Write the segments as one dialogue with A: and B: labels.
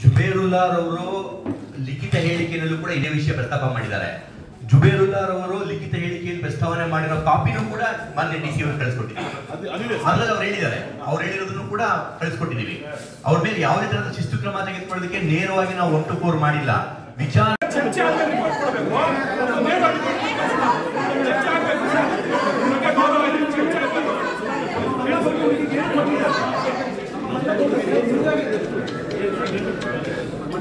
A: ಜುಬೇರುಲ್ಲಾರ್ ಅವರು ಲಿಖಿತ ಹೇಳಿಕೆಯಲ್ಲೂ ಕೂಡ ಇದೇ ವಿಷಯ ಪ್ರಸ್ತಾಪ ಮಾಡಿದ್ದಾರೆ. ಜುಬೇರುಲ್ಲಾರ್ ಅವರು ಲಿಖಿತ ಹೇಳಿಕೆಯಲ್ಲಿ ಪ್ರಸ್ತಾವನೆ ಮಾಡಿರೋ ಕಾಪಿನೂ ಕೂಡ ಮಾನ್ಯ ಡಿ ಸಿ ಅವರು ಕಳಿಸ್ಕೊಟ್ಟಿದ್ದೀವಿ ಹಾಗಾಗಿ ಅವ್ರು ಹೇಳಿದ್ದಾರೆ. ಅವ್ರು ಹೇಳಿರೋದನ್ನು ಕೂಡ ಕಳಿಸ್ಕೊಟ್ಟಿದ್ದೀವಿ. ಅವ್ರ ಮೇಲೆ ಯಾವುದೇ ತರಹದ ಶಿಸ್ತು ಕ್ರಮ ತೆಗೆದುಕೊಳ್ಳೋದಕ್ಕೆ ನೇರವಾಗಿ ನಾವು ಒಟ್ಟು ಕೋರ್ ಮಾಡಿಲ್ಲ. ವಿಚಾರ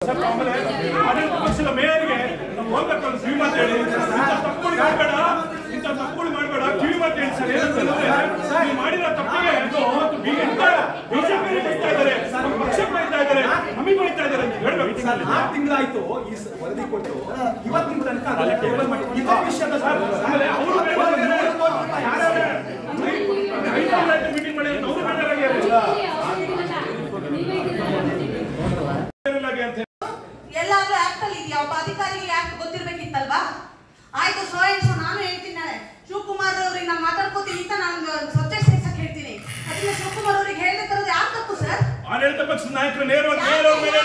B: ಸರ್, ಆಮೇಲೆ ಆಡಳಿತ ಪಕ್ಷದ ಮೇಯರ್ಗೆ ನಾವು ಹೋಗ್ಬೇಕು ಅಂತ ಕಿವಿ ಮಾತು ಹೇಳಿ ಇಂಥ ತಪ್ಪುಗಳು ಮಾಡಬೇಡ ಇಂಥ ತಪ್ಪುಗಳು ಮಾಡಬೇಡ. ಕಿವಿ ಮಾತು ಹೇಳಿ ಸರ್ ಏನಂತಂದ್ರೆ ನೀವು ಮಾಡಿರೋ ತಪ್ಪಿಗೆ ಇವತ್ತು ಬಿ- ಎಂತ ಬಿಜೆಪಿ ಬೈತಾ ಇದ್ದಾರೆ ನಮ್ಮ ಪಕ್ಷ ಬೈತಾ ಇದ್ದಾರೆ ನಮಗೆ ಬೈತಾ ಇದ್ದಾರೆ ಅಂತ ಹೇಳ್ಬೇಕು.
C: ಸರ್ ಆರು ತಿಂಗಳಾಯ್ತು ಈ ವರದಿ ಕೊಟ್ಟು ಇವತ್ತಿನ ತನಕ ಅದೆಲ್ಲ ಟೇಬಲ್ ಮಾಡಿ. ಇದೇ ವಿಷಯದ ಸರ್.
B: ಆಮೇಲೆ ಅವರು ಮೀಟಿಂಗ್ ಮಾಡಿ ಅಂತ ಅವರು ಎಲ್ಲ ಬೇರೆಲ್ಲಾಗೆ ಅಂತ ಹೇಳಿ. ಆಡಳಿತ ಪಕ್ಷದ ನಾಯಕರು ನೇರವಾಗಿ ಮೇಲವ್ರ ಮೇಲೆ